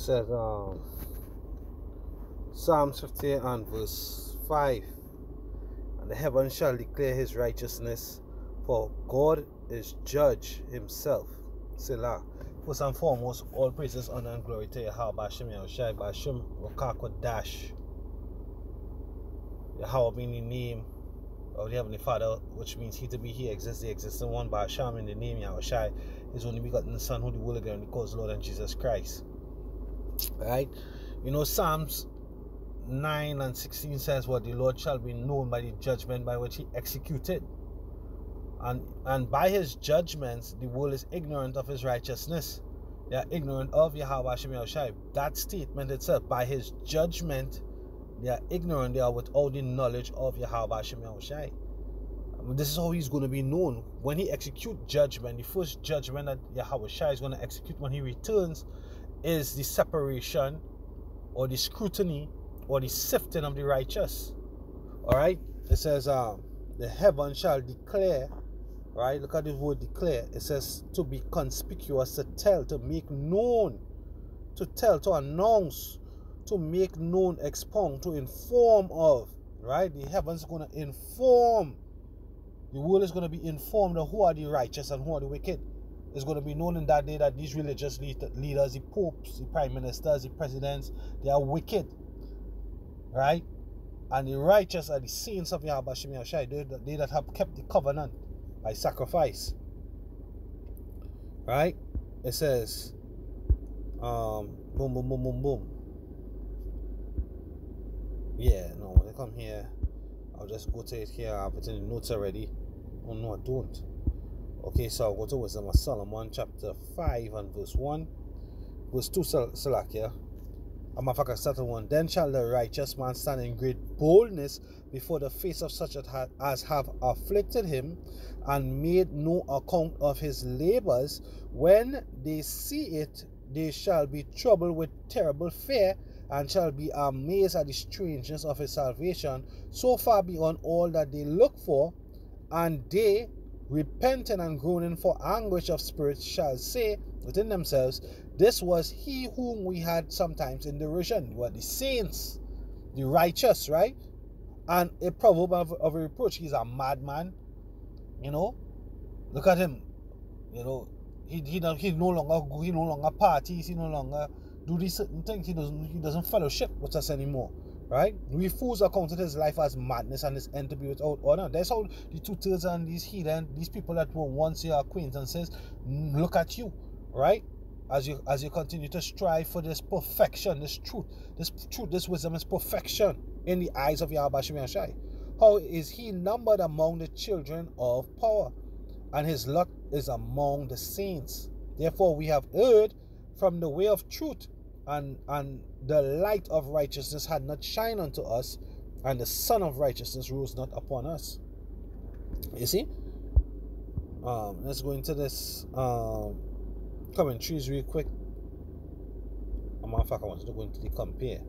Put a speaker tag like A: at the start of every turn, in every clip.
A: says um, Psalms 50 and verse 5 And the heaven shall declare his righteousness, for God is judge himself. Selah. First and foremost, all praises, honor, and glory to Yahweh Bashem Yahushai Bashem Wakako Dash. Yahweh being the name of the Heavenly Father, which means He to be He exists, the existing one, by in the name Yahushai, His only begotten Son, who the will again, calls Lord and Jesus Christ. Right? You know, Psalms 9 and 16 says, What the Lord shall be known by the judgment by which He executed. And, and by his judgments, the world is ignorant of his righteousness. They are ignorant of Yahweh Hashem Yahushai. That statement itself, by his judgment, they are ignorant, they are without the knowledge of Yahweh Hashem Yahushai. I mean, this is how he's going to be known. When he execute judgment, the first judgment that Yahweh Shai is going to execute when he returns is the separation or the scrutiny or the sifting of the righteous. All right? It says, um, the heaven shall declare Right? Look at the word declare. It says to be conspicuous, to tell, to make known, to tell, to announce, to make known, expound, to inform of. Right? The heavens going to inform. The world is going to be informed of who are the righteous and who are the wicked. It's going to be known in that day that these religious leaders, the popes, the prime ministers, the presidents, they are wicked. Right? And the righteous are the saints of Yahweh Shai, they, that have kept the covenant by sacrifice. Right? It says, um, boom, boom, boom, boom, boom. Yeah, no, when I come here, I'll just go to it here. I've put in the notes already. Oh, no, I don't. Okay, so I'll go to Wisdom of Solomon, chapter 5 and verse 1. Verse 2, Salakia. Amafaka started one. Then shall the righteous man stand in great boldness before the face of such as have afflicted him and made no account of his labors. When they see it, they shall be troubled with terrible fear and shall be amazed at the strangeness of his salvation, so far beyond all that they look for. And they, repenting and groaning for anguish of spirit, shall say within themselves, This was he whom we had sometimes in derision. Were the saints, the righteous, right? And a proverb of, of a reproach. He's a madman. You know, look at him. You know, he he he no longer he no longer parties. He no longer do these certain things. He doesn't he doesn't fellowship with us anymore. Right? We fools accounted his life as madness and his end to be without honor. Oh, that's how the thirds and these heathen, these people that were once your acquaintances, look at you, right? As you as you continue to strive for this perfection, this truth, this truth, this wisdom is perfection in the eyes of Yahweh Shai. How is he numbered among the children of power? And his lot is among the saints. Therefore, we have heard from the way of truth, and, and the light of righteousness had not shined unto us, and the sun of righteousness rose not upon us. You see? Um, let's go into this um, commentaries real quick. A matter of fact, I wanted to go into the compare.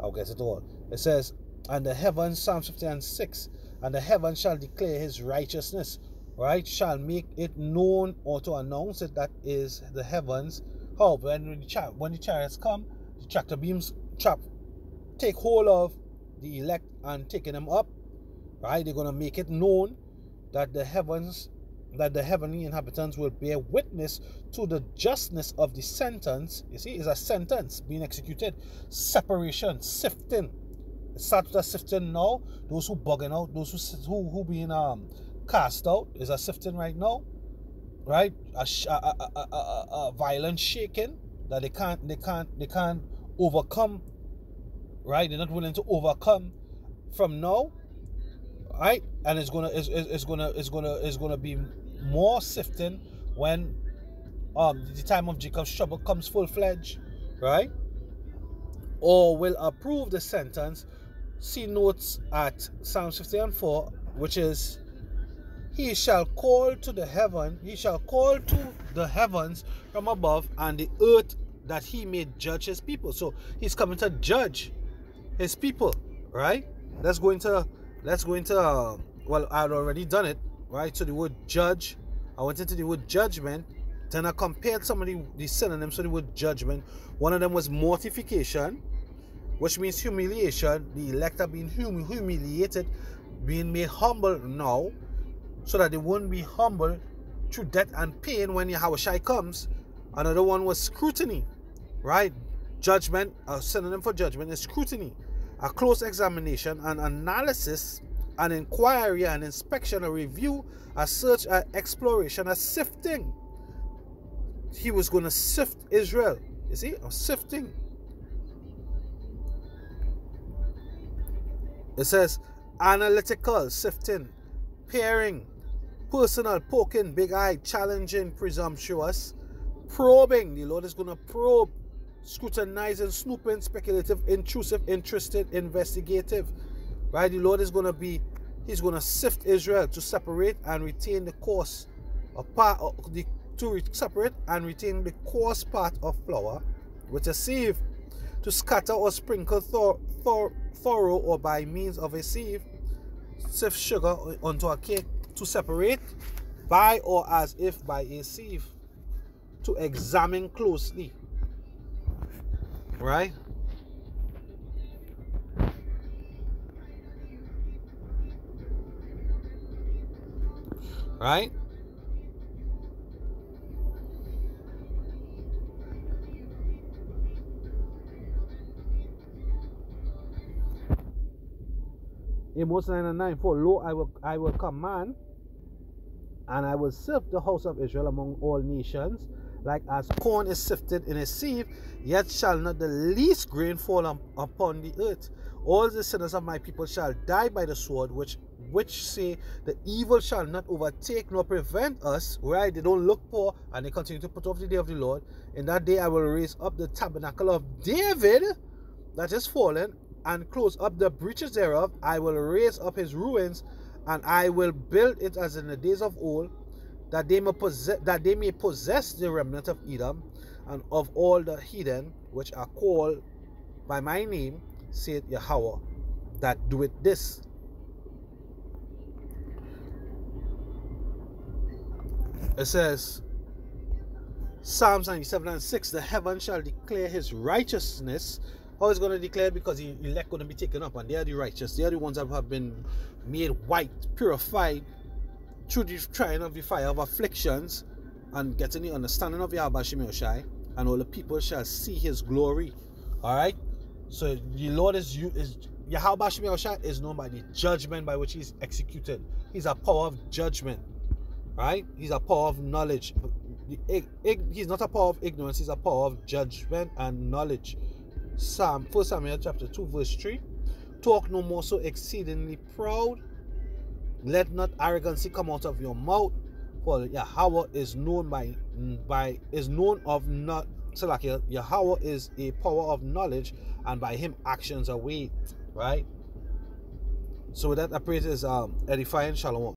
A: I'll get it all. It says, and the heavens, Psalm 50 and 6, and the heavens shall declare his righteousness, right? Shall make it known or to announce it that is the heavens. How when the char- when the chariots come, tractor beams trap take hold of the elect and taking them up, right? They're gonna make it known that the heavens that the heavenly inhabitants will bear witness to the justness of the sentence. You see, it's a sentence being executed, separation, sifting, start with a sifting now. Those who bugging out, those who who, who being um cast out is a sifting right now, right? A, a, a, a, a violent shaking that they can't they can't they can't overcome, right? They're not willing to overcome from now, right? And it's gonna it's, it's gonna it's gonna it's gonna be more sifting when um the time of Jacob's trouble comes full fledged, right? Or will approve the sentence see notes at Psalm 50 and 4, which is, He shall call to the heaven, he shall call to the heavens from above and the earth that he may judge his people. So he's coming to judge his people, right? Let's go into, let's go into, uh, well, I'd already done it, right? So the word judge, I went into the word judgment, Then I compared some of the, the synonyms for the word judgment. One of them was mortification, which means humiliation. The elect are being hum humiliated, being made humble now, so that they won't be humble through death and pain when Yahushua comes. Another one was scrutiny, right? Judgment, a synonym for judgment is scrutiny, a close examination, an analysis, an inquiry, an inspection, a review, a search, an exploration, a sifting. He was going to sift Israel. You see, a sifting. It says analytical, sifting, pairing, personal, poking, big eye, challenging, presumptuous, probing. The Lord is going to probe, scrutinizing, snooping, speculative, intrusive, interested, investigative. Right? The Lord is going to be, He's going to sift Israel to separate and retain the coarse, part of the to separate and retain the coarse part of flour with a sieve to scatter or sprinkle thor thor thorough or by means of a sieve sift sugar onto a cake to separate by or as if by a sieve to examine closely right? Right? 9 and 9 For lo, I will, I will command and I will serve the house of Israel among all nations, like as corn is sifted in a sieve, yet shall not the least grain fall on, upon the earth. All the sinners of my people shall die by the sword, which which say the evil shall not overtake nor prevent us, right? They don't look for and they continue to put off the day of the Lord. In that day I will raise up the tabernacle of David that is fallen and close up the breaches thereof. I will raise up his ruins, and I will build it as in the days of old, that they may possess that they may possess the remnant of Edom and of all the heathen which are called by my name, saith Yahweh, that doeth this. It says, Psalms 97 and 6 The heaven shall declare his righteousness, how is going to declare? Because the elect going to be taken up, and they are the righteous. They are the ones that have been made white, purified through the trying of the fire of afflictions, and getting the understanding of Yahweh Shai, and all the people shall see His glory. All right. So the Lord is you is Yahweh Shai is known by the judgment by which He's executed. He's a power of judgment. Right? He's a power of knowledge. He's not a power of ignorance. He's a power of judgment and knowledge. Psalm 1 Samuel chapter 2 verse 3 talk no more so exceedingly proud let not arrogancy come out of your mouth for Yahweh is known by by is known of not so like Yahweh is a power of knowledge and by him actions are weighed right? So with that I pray is um edifying shalom